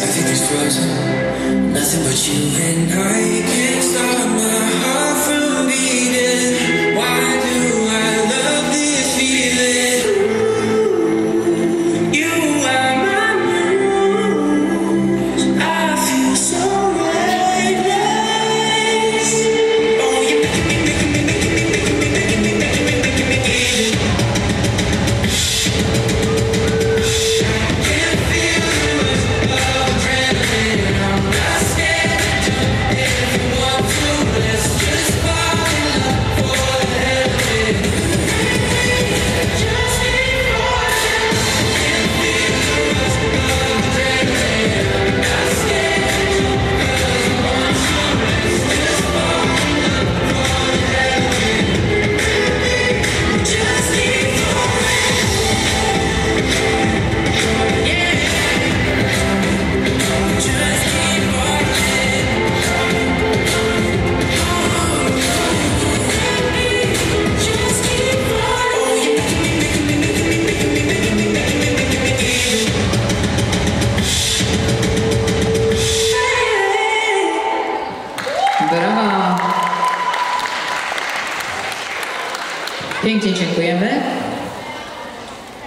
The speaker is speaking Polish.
I think it's frozen. Nothing but you and I. Brawa. Pięknie dziękujemy.